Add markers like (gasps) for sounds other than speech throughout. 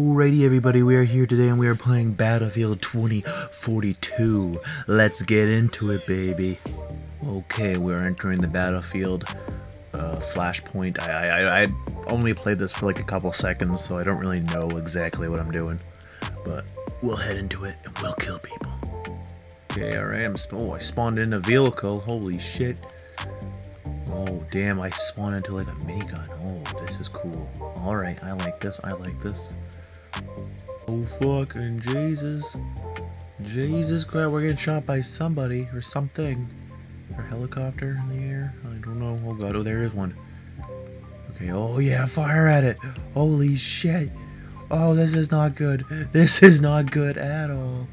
Alrighty everybody, we are here today and we are playing Battlefield 2042. Let's get into it, baby. Okay, we're entering the battlefield. Uh, Flashpoint. I, I, I only played this for like a couple seconds, so I don't really know exactly what I'm doing. But we'll head into it and we'll kill people. Okay, alright, I'm... Oh, I spawned in a vehicle. Holy shit. Oh, damn, I spawned into like a minigun. Oh, this is cool. Alright, I like this, I like this. Oh, fucking Jesus. Jesus Christ, we're getting shot by somebody or something. Or helicopter in the air? I don't know. Oh god, oh, there is one. Okay, oh yeah, fire at it. Holy shit. Oh, this is not good. This is not good at all.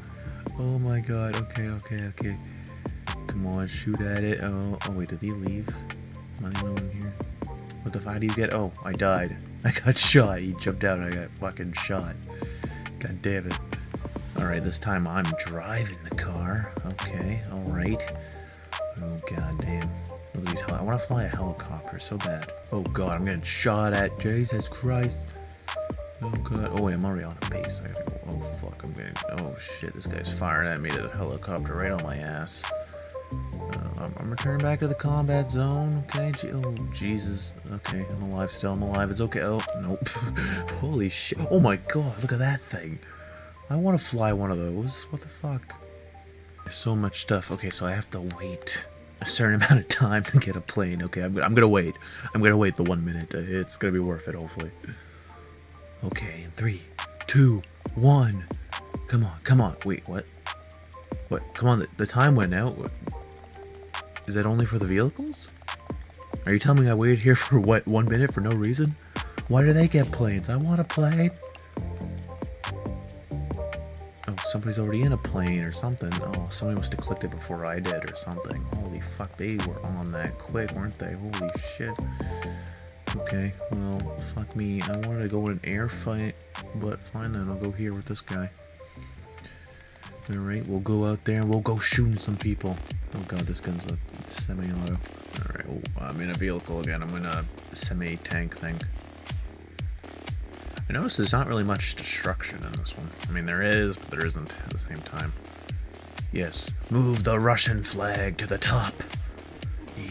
Oh my god, okay, okay, okay. Come on, shoot at it. Oh, oh wait, did he leave? Am I the only one here? What the fuck do you get? Oh, I died. I got (laughs) shot. He jumped out I got fucking shot. God damn it. Alright, this time I'm driving the car. Okay, alright. Oh god damn. Look at these I want to fly a helicopter so bad. Oh god, I'm getting shot at. Jesus Christ. Oh god. Oh wait, I'm already on a base. I gotta go. Oh fuck, I'm getting. Oh shit, this guy's firing at me. There's a helicopter right on my ass. Uh, I'm, I'm, returning back to the combat zone. Okay. oh, Jesus. Okay, I'm alive still. I'm alive. It's okay. Oh, nope. (laughs) Holy shit. Oh my god, look at that thing. I want to fly one of those. What the fuck? There's so much stuff. Okay, so I have to wait a certain (laughs) amount of time to get a plane. Okay, I'm, I'm gonna wait. I'm gonna wait the one minute. It's gonna be worth it, hopefully. Okay, in three, two, one. Come on, come on. Wait, what? What? Come on, the, the time went out. What? Is that only for the vehicles? Are you telling me I waited here (laughs) for what, one minute for no reason? Why do they get planes? I want a plane. Oh, somebody's already in a plane or something. Oh, somebody must have clicked it before I did or something. Holy fuck, they were on that quick, weren't they? Holy shit. Okay, well, fuck me. I wanted to go in an air fight, but fine then, I'll go here with this guy. Alright, we'll go out there and we'll go shooting some people. Oh god, this gun's a semi-auto. Alright, oh, I'm in a vehicle again. I'm in a semi-tank thing. I notice there's not really much destruction in this one. I mean, there is, but there isn't at the same time. Yes, move the Russian flag to the top.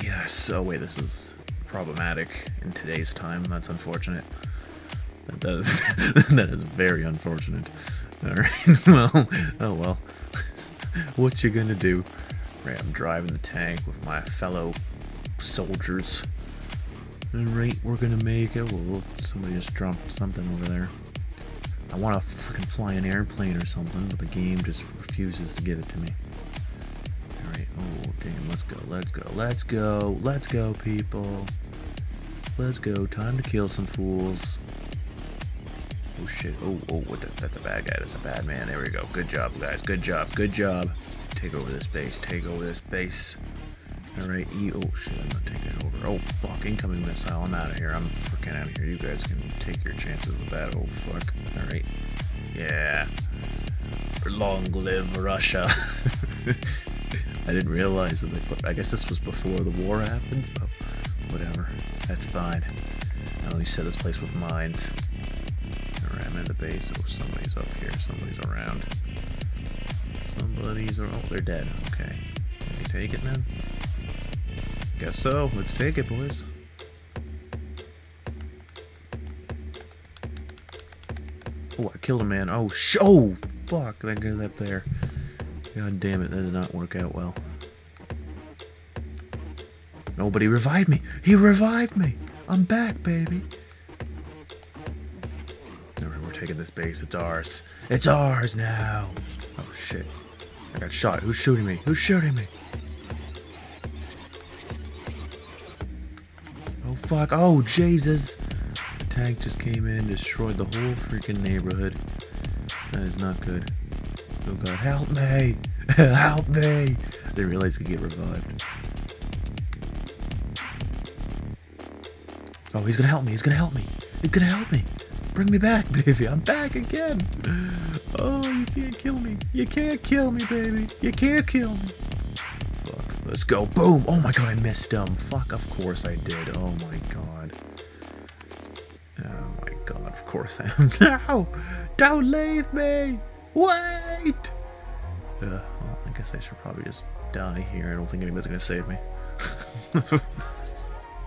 Yes. Oh wait, this is problematic in today's time. That's unfortunate. That, is, (laughs) that is very unfortunate. Alright, (laughs) well, oh well. (laughs) what you gonna do? Right, I'm driving the tank with my fellow soldiers. Alright, we're gonna make it. Whoa, somebody just dropped something over there. I want to freaking fly an airplane or something, but the game just refuses to give it to me. Alright, oh damn, let's go, let's go, let's go, let's go, people. Let's go, time to kill some fools. Oh shit. Oh, oh, what the, that's a bad guy. That's a bad man. There we go. Good job, guys. Good job. Good job. Take over this base. Take over this base. Alright, E. Oh shit, I'm not taking it over. Oh fuck, incoming missile. I'm out of here. I'm freaking out of here. You guys can take your chances with that. Oh fuck. Alright. Yeah. Long live Russia. (laughs) I didn't realize that they put. I guess this was before the war happened, so whatever. That's fine. I only set this place with mines. I'm in the base. Oh, somebody's up here. Somebody's around. Somebody's around. Oh, they're dead. Okay. Can we take it, man? Guess so. Let's take it, boys. Oh, I killed a man. Oh, sh oh, fuck. That guy's up there. God damn it. That did not work out well. Nobody revived me. He revived me. I'm back, baby taking this base. It's ours. It's ours now. Oh, shit. I got shot. Who's shooting me? Who's shooting me? Oh, fuck. Oh, Jesus. The tank just came in, destroyed the whole freaking neighborhood. That is not good. Oh, God. Help me. (laughs) Help me. I didn't realize I could get revived. Oh, he's gonna help me. He's gonna help me. He's gonna help me. Bring me back, baby. I'm back again. Oh, you can't kill me. You can't kill me, baby. You can't kill me. Fuck. Let's go. Boom. Oh my god, I missed him. Fuck, of course I did. Oh my god. Oh my god, of course I am. (laughs) No! Don't leave me! Wait! Uh, well, I guess I should probably just die here. I don't think anybody's gonna save me. (laughs)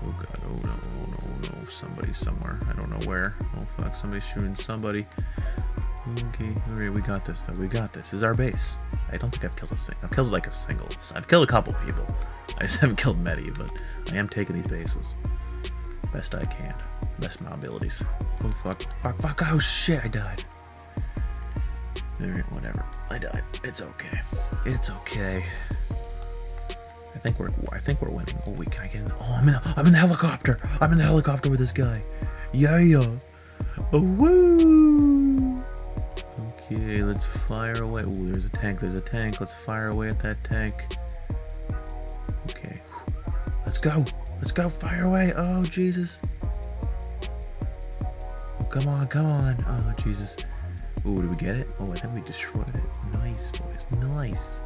oh god, oh no, oh no, oh no. Somebody somewhere. I don't know where. Oh fuck, somebody's shooting somebody. Okay, alright, we got this though. We got this. this. is our base. I don't think I've killed a single. I've killed like a single. I've killed a couple people. I just (laughs) haven't killed many, but I am taking these bases. Best I can. Best my abilities. Oh fuck. Fuck, fuck. Oh shit, I died. Alright, whatever. I died. It's okay. It's okay. I think we're I think we're winning. Oh wait, can I get in the, Oh I'm in the I'm in the helicopter. I'm in the helicopter with this guy. Yeah yeah. Oh woo Okay, let's fire away. Oh, there's a tank, there's a tank. Let's fire away at that tank. Okay. Let's go. Let's go. Fire away. Oh Jesus. Oh, come on, come on. Oh Jesus. Oh, did we get it? Oh, I think we destroyed it. Nice, boys. Nice.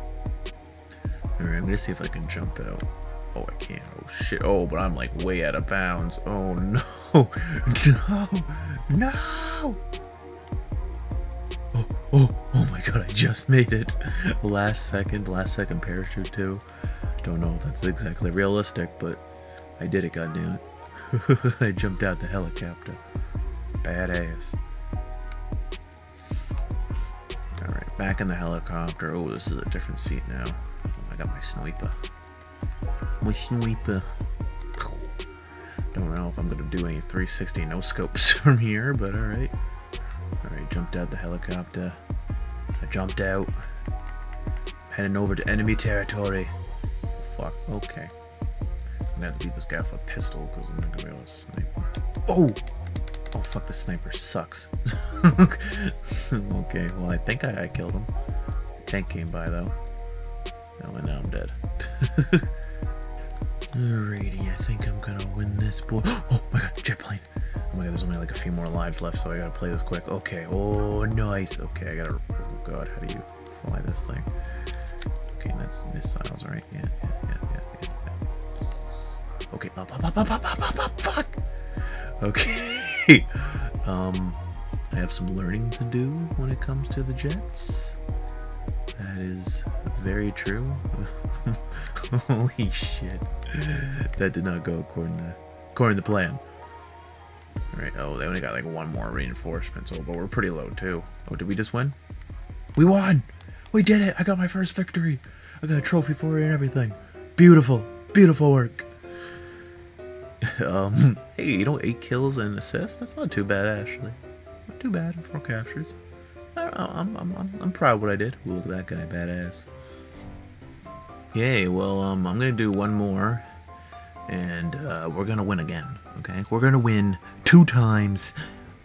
Alright, I'm gonna see if I can jump out. Oh, I can't. Oh, shit. Oh, but I'm like way out of bounds. Oh, no. (laughs) No. No. Oh, oh, oh my god, I just made it. Last second, last second parachute too. Don't know if that's exactly realistic, but I did it, God damn it! (laughs) I jumped out the helicopter. Badass. Alright, back in the helicopter. Oh, this is a different seat now. Got my sniper. My sniper. Don't know if I'm gonna do any 360 no scopes (laughs) from here, but alright. Alright, jumped out the helicopter. I jumped out. Heading over to enemy territory. Fuck, okay. I'm gonna have to beat this guy with a pistol because I'm not gonna be able to snipe. Oh! Oh, fuck, the sniper sucks. (laughs) okay, well, I think I, I killed him. tank came by, though. Oh, now I'm dead. (laughs) Alrighty, I think I'm gonna win this boy. (gasps) Oh my god, jet plane. Oh my god, there's only like a few more lives left, so I gotta play this quick. Okay, oh, nice. Okay, I gotta. Oh god, how do you fly this thing? Okay, that's missiles, right? Yeah, yeah, yeah, yeah, yeah. yeah. Okay, up, up, up, up, up, up, up, up, fuck! Okay. (laughs) um, I have some learning to do when it comes to the Jets. That is very true. (laughs) Holy shit. That did not go according to according to plan. Alright, oh, they only got like one more reinforcement, so but we're pretty low too. Oh, did we just win? We won! We did it! I got my first victory! I got a trophy for it and everything. Beautiful. Beautiful work. (laughs) um, hey, you know, eight kills and assists? That's not too bad, actually. Not too bad for captures. I, am I'm, I'm, I'm proud of what I did. Ooh, look at that guy, badass. Yay, well, um, I'm gonna do one more, and uh, we're gonna win again, okay? We're gonna win two times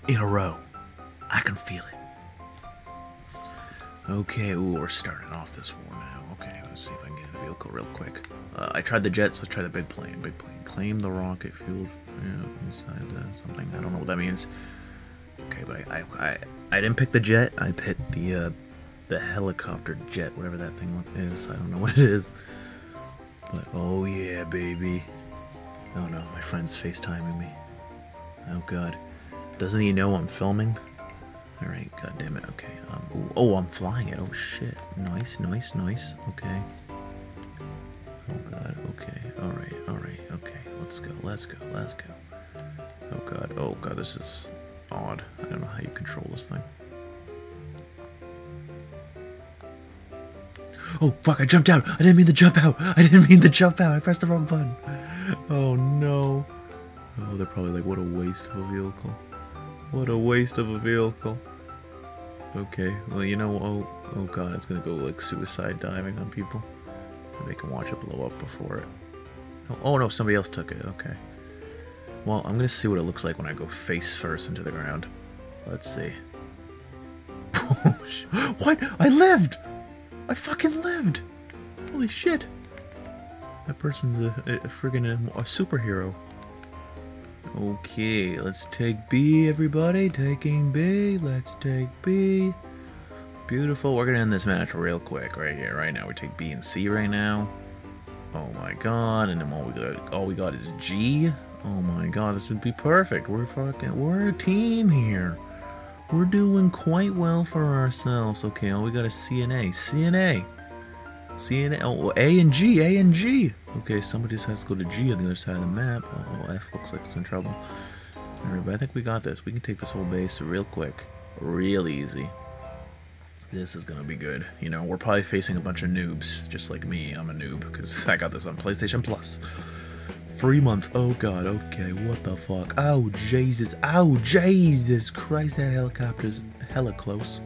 in a row. I can feel it. Okay, ooh, we're starting off this war now. Okay, let's see if I can get in a vehicle real quick. Uh, I tried the jets, let's try the big plane. Big plane. Claim the rocket fuel inside uh, something. I don't know what that means. Okay, but I, I, I, I didn't pick the jet. I picked the, uh, the helicopter jet, whatever that thing is. I don't know (laughs) what it is. But, oh yeah, baby. Oh no, my friend's FaceTiming me. Oh god. Doesn't he know I'm filming? Alright, god damn it, okay. Um, oh, I'm flying it. Oh shit. Nice, nice, nice. Okay. Oh god, okay. Alright, alright, okay. Let's go, let's go, let's go. Oh god, oh god, this is odd. I don't know how you control this thing. Oh, fuck, I jumped out. I didn't mean to jump out. I didn't mean to jump out. I pressed the wrong button. Oh, no. Oh, they're probably like, what a waste of a vehicle. What a waste of a vehicle. Okay, well, you know, oh, oh god, it's gonna go like suicide diving on people. They can watch it blow up before it. Oh, oh no, somebody else took it. Okay. Well, I'm gonna see what it looks like when I go face first into the ground. Let's see. (laughs) what? I lived! I fucking lived! Holy shit! That person's a, a friggin' a, a superhero. Okay, let's take B, everybody. Taking B. Let's take B. Beautiful. We're gonna end this match real quick right here, right now. We take B and C right now. Oh my god, and then all we got all we got is G. Oh my god, this would be perfect. We're fucking we're a team here. We're doing quite well for ourselves. Okay, oh, we got a CNA. CNA. CNA. Oh, A and G. A and G. Okay, somebody just has to go to G on the other side of the map. Oh, F looks like it's in trouble. Alright, but I think we got this. We can take this whole base real quick. Real easy. This is gonna be good. You know, we're probably facing a bunch of noobs, just like me. I'm a noob, because (laughs) I got this on PlayStation Plus. Free month. Oh god, okay, what the fuck? Oh, Jesus. Oh, Jesus Christ, that helicopter's hella close.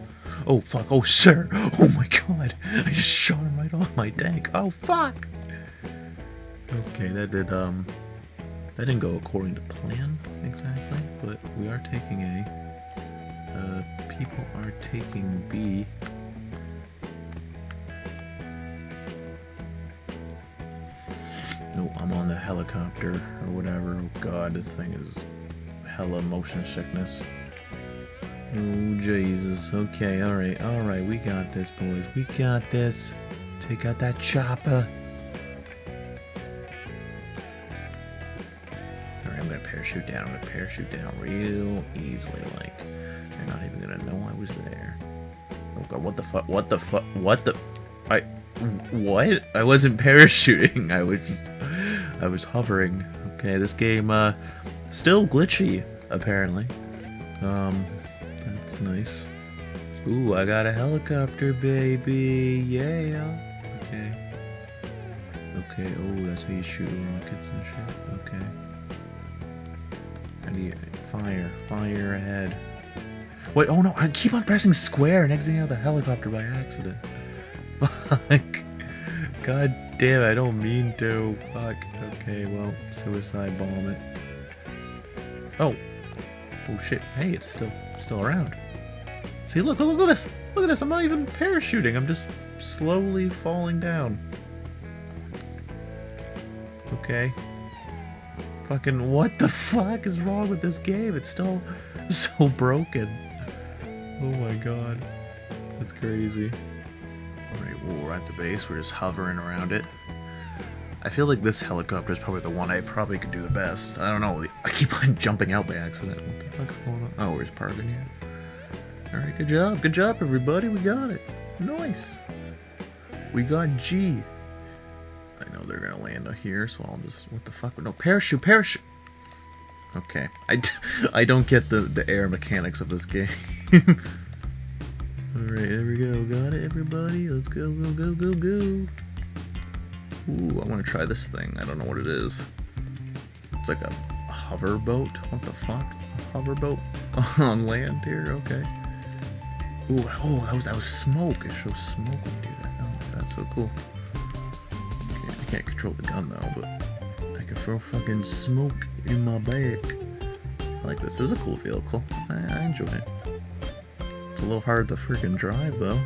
Oh, fuck. Oh, (laughs) sir. Oh, my God. I just shot him right off my tank. Oh, fuck. Okay, that did, um... That didn't go according to plan, exactly. But we are taking A. Uh, people are taking B. Oh, I'm on the helicopter or whatever. Oh god, this thing is hella motion sickness. Oh Jesus. Okay, alright, alright, we got this, boys. We got this. Take out that chopper. Alright, I'm gonna parachute down. I'm gonna parachute down real easily, like they're not even gonna know I was there. Oh god, what the fuck? What the fuck? What the? I. What? I wasn't (laughs) parachuting. I was just. I was hovering. Okay, this game, uh. Still glitchy, apparently. Um. That's nice. Ooh, I got a helicopter, baby. Yeah. Okay. Okay, oh, that's how you shoot rockets and shit. Okay. I need fire. Fire ahead. Wait, oh no, I keep on pressing square and exiting out the helicopter by accident. Fuck. God damn, I don't mean to. Fuck. Okay, well, suicide bomb it. Oh. Oh shit. Hey, it's still still around. See, look, look at this. Look at this. I'm not even parachuting. I'm just slowly falling down. Okay. Fucking what the fuck is wrong with this game? It's still (laughs) so broken. Oh my god. That's crazy. Alright, we're at the base. We're just hovering around it. I feel like this helicopter is probably the one I probably could do the best. I don't know. I keep (laughs) on jumping out by accident. What the fuck's going on? Oh, we're parking here. Alright, good job. Good job, everybody. We got it. Nice. We got G. I know they're to land up here, so I'll just... What the fuck? No, parachute, parachute! Okay. I d (laughs) I don't get the, the air mechanics of this game. (laughs) Alright, there we go. Got it, everybody. Let's go, go, go, go, go. Ooh, I want to try this thing. I don't know what it is. It's like a hover boat. What the fuck? A hover boat (laughs) on land here? Okay. Ooh, oh, that was, that was smoke. It shows smoke when you do that. Oh, that's so cool. Okay, I can't control the gun though, but I can throw fucking smoke in my back. I like this. This is a cool vehicle. I, I enjoy it. A little hard to freaking drive though.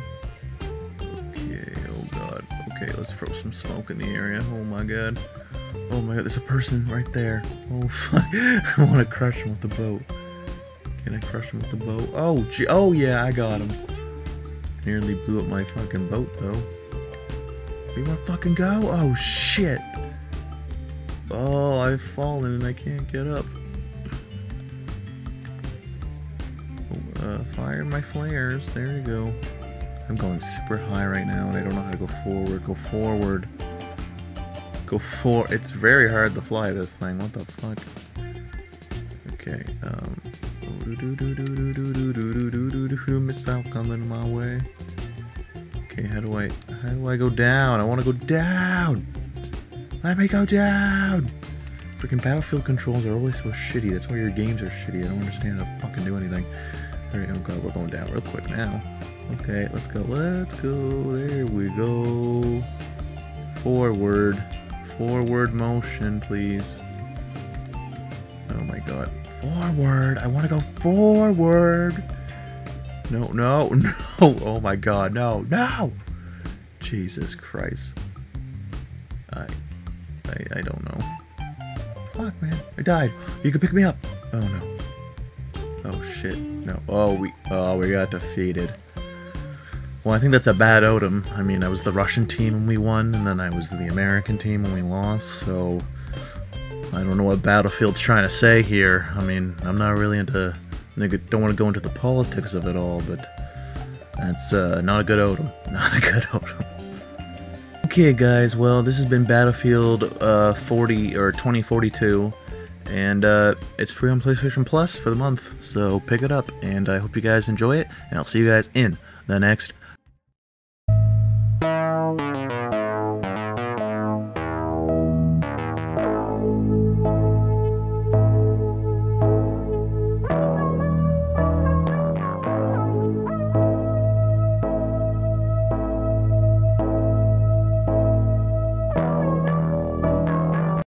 Okay, oh god. Okay, let's throw some smoke in the area. Oh my god. Oh my god, there's a person right there. Oh fuck. (laughs) I want to crush him with the boat. Can I crush him with the boat? Oh, gee. Oh yeah, I got him. Nearly blew up my fucking boat though. We wanna fucking go? Oh shit. Oh, I've fallen and I can't get up. Uh, fire my flares. There you go. I'm going super high right now and I don't know how to go forward. Go forward. Go for. It's very hard to fly this thing. What the fuck? Okay. Um. Missile coming my way. Okay, how do I? How do I go down? I want to go down. Let me go down! Freaking Battlefield controls are always so shitty. That's why your games are shitty. I don't understand how to fucking do anything. Alright, oh god, we're going down real quick now. Okay, let's go. Let's go. There we go. Forward. Forward motion, please. Oh my god. Forward! I want to go forward! No, no, (laughs) no! Oh my god, no, no! Jesus Christ. I I, I don't know. Fuck, man. I died. You can pick me up. Oh, no. Shit. No. Oh, we, oh, we got defeated. Well, I think that's a bad odom. I mean, I was the Russian team when we won, and then I was the American team when we lost, so... I don't know what Battlefield's trying to say here. I mean, I'm not really into don't want to go into the politics of it all, but that's uh, not a good odom. (laughs) Not a good odom. Okay, guys. Well, this has been Battlefield uh, 40 or 2042, and uh, it's free on PlayStation Plus for the month. So pick it up, and I hope you guys enjoy it. And I'll see you guys in the next